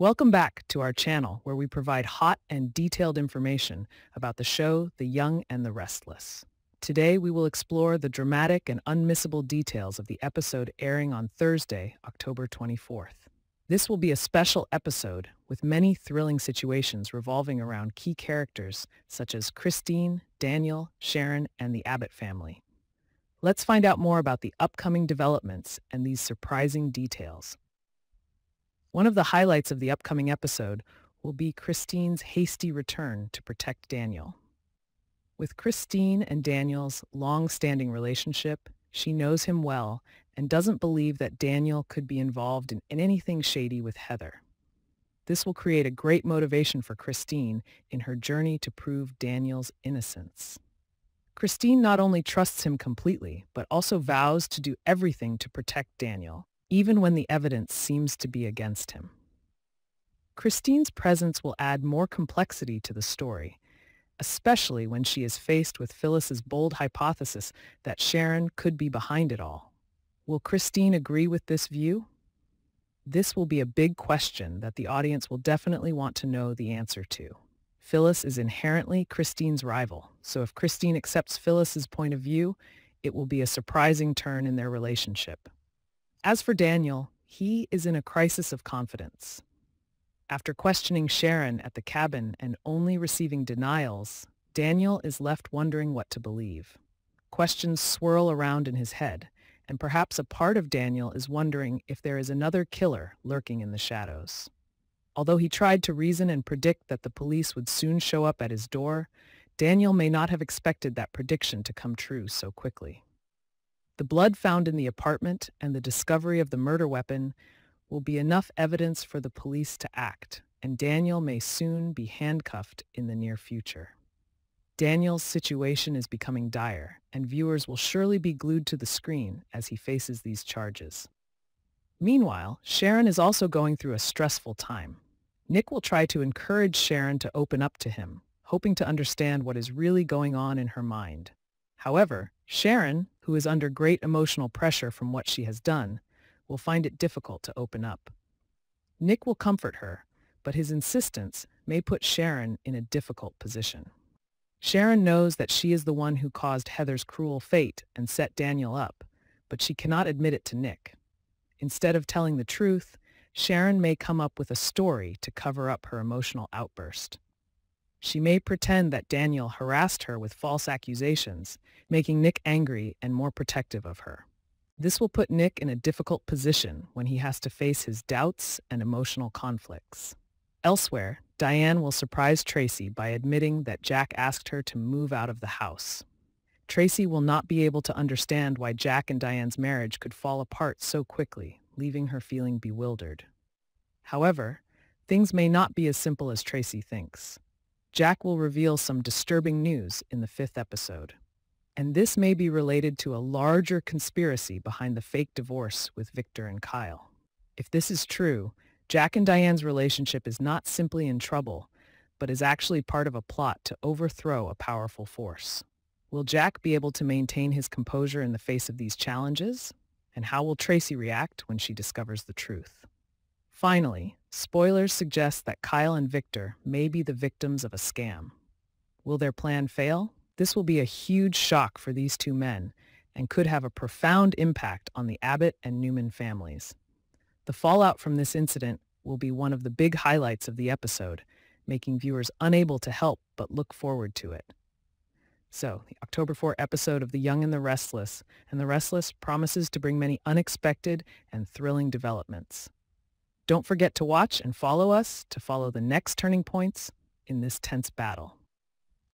Welcome back to our channel where we provide hot and detailed information about the show The Young and the Restless. Today we will explore the dramatic and unmissable details of the episode airing on Thursday, October 24th. This will be a special episode with many thrilling situations revolving around key characters such as Christine, Daniel, Sharon, and the Abbott family. Let's find out more about the upcoming developments and these surprising details. One of the highlights of the upcoming episode will be Christine's hasty return to protect Daniel. With Christine and Daniel's long-standing relationship, she knows him well and doesn't believe that Daniel could be involved in anything shady with Heather. This will create a great motivation for Christine in her journey to prove Daniel's innocence. Christine not only trusts him completely, but also vows to do everything to protect Daniel, even when the evidence seems to be against him. Christine's presence will add more complexity to the story, especially when she is faced with Phyllis's bold hypothesis that Sharon could be behind it all. Will Christine agree with this view? This will be a big question that the audience will definitely want to know the answer to. Phyllis is inherently Christine's rival, so if Christine accepts Phyllis's point of view, it will be a surprising turn in their relationship. As for Daniel, he is in a crisis of confidence. After questioning Sharon at the cabin and only receiving denials, Daniel is left wondering what to believe. Questions swirl around in his head, and perhaps a part of Daniel is wondering if there is another killer lurking in the shadows. Although he tried to reason and predict that the police would soon show up at his door, Daniel may not have expected that prediction to come true so quickly. The blood found in the apartment and the discovery of the murder weapon will be enough evidence for the police to act, and Daniel may soon be handcuffed in the near future. Daniel's situation is becoming dire, and viewers will surely be glued to the screen as he faces these charges. Meanwhile, Sharon is also going through a stressful time. Nick will try to encourage Sharon to open up to him, hoping to understand what is really going on in her mind. However, Sharon, who is under great emotional pressure from what she has done, will find it difficult to open up. Nick will comfort her, but his insistence may put Sharon in a difficult position. Sharon knows that she is the one who caused Heather's cruel fate and set Daniel up, but she cannot admit it to Nick. Instead of telling the truth, Sharon may come up with a story to cover up her emotional outburst. She may pretend that Daniel harassed her with false accusations, making Nick angry and more protective of her. This will put Nick in a difficult position when he has to face his doubts and emotional conflicts. Elsewhere, Diane will surprise Tracy by admitting that Jack asked her to move out of the house. Tracy will not be able to understand why Jack and Diane's marriage could fall apart so quickly, leaving her feeling bewildered. However, things may not be as simple as Tracy thinks. Jack will reveal some disturbing news in the fifth episode. And this may be related to a larger conspiracy behind the fake divorce with Victor and Kyle. If this is true, Jack and Diane's relationship is not simply in trouble, but is actually part of a plot to overthrow a powerful force. Will Jack be able to maintain his composure in the face of these challenges? And how will Tracy react when she discovers the truth? Finally, spoilers suggest that Kyle and Victor may be the victims of a scam. Will their plan fail? This will be a huge shock for these two men and could have a profound impact on the Abbott and Newman families. The fallout from this incident will be one of the big highlights of the episode, making viewers unable to help but look forward to it. So, the October 4 episode of The Young and the Restless, and The Restless promises to bring many unexpected and thrilling developments. Don't forget to watch and follow us to follow the next turning points in this tense battle.